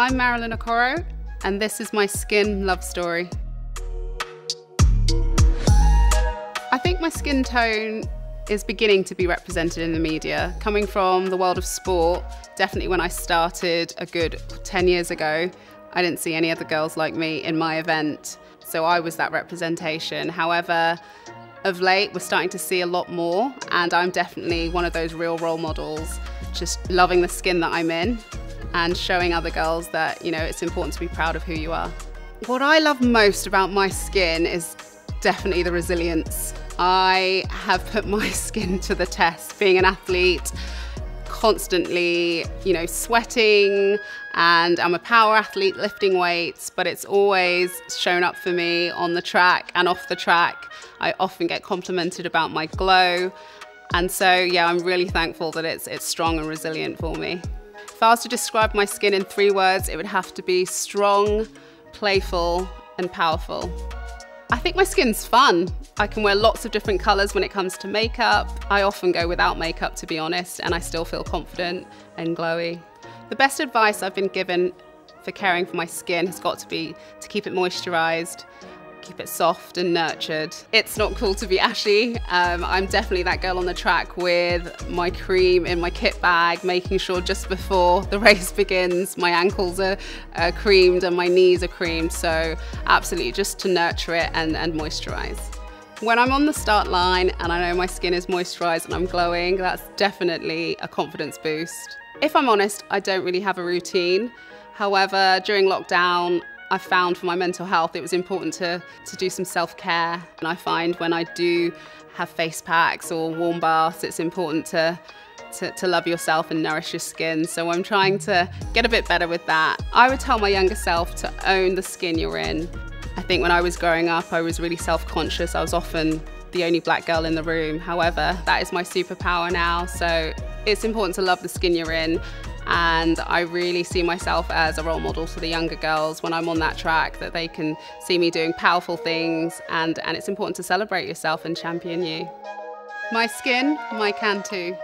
I'm Marilyn Okoro, and this is my skin love story. I think my skin tone is beginning to be represented in the media. Coming from the world of sport, definitely when I started a good 10 years ago, I didn't see any other girls like me in my event, so I was that representation. However, of late, we're starting to see a lot more, and I'm definitely one of those real role models, just loving the skin that I'm in and showing other girls that, you know, it's important to be proud of who you are. What I love most about my skin is definitely the resilience. I have put my skin to the test being an athlete, constantly, you know, sweating and I'm a power athlete lifting weights, but it's always shown up for me on the track and off the track. I often get complimented about my glow. And so, yeah, I'm really thankful that it's, it's strong and resilient for me. If I was to describe my skin in three words, it would have to be strong, playful, and powerful. I think my skin's fun. I can wear lots of different colours when it comes to makeup. I often go without makeup, to be honest, and I still feel confident and glowy. The best advice I've been given for caring for my skin has got to be to keep it moisturised, keep it soft and nurtured. It's not cool to be ashy. Um, I'm definitely that girl on the track with my cream in my kit bag, making sure just before the race begins, my ankles are, are creamed and my knees are creamed. So absolutely just to nurture it and, and moisturize. When I'm on the start line and I know my skin is moisturized and I'm glowing, that's definitely a confidence boost. If I'm honest, I don't really have a routine. However, during lockdown, I found for my mental health it was important to, to do some self-care. And I find when I do have face packs or warm baths, it's important to, to, to, love yourself and nourish your skin. So I'm trying to get a bit better with that. I would tell my younger self to own the skin you're in. I think when I was growing up, I was really self-conscious. I was often the only black girl in the room. However, that is my superpower now. So it's important to love the skin you're in and I really see myself as a role model for the younger girls when I'm on that track that they can see me doing powerful things and, and it's important to celebrate yourself and champion you. My skin, my Cantu.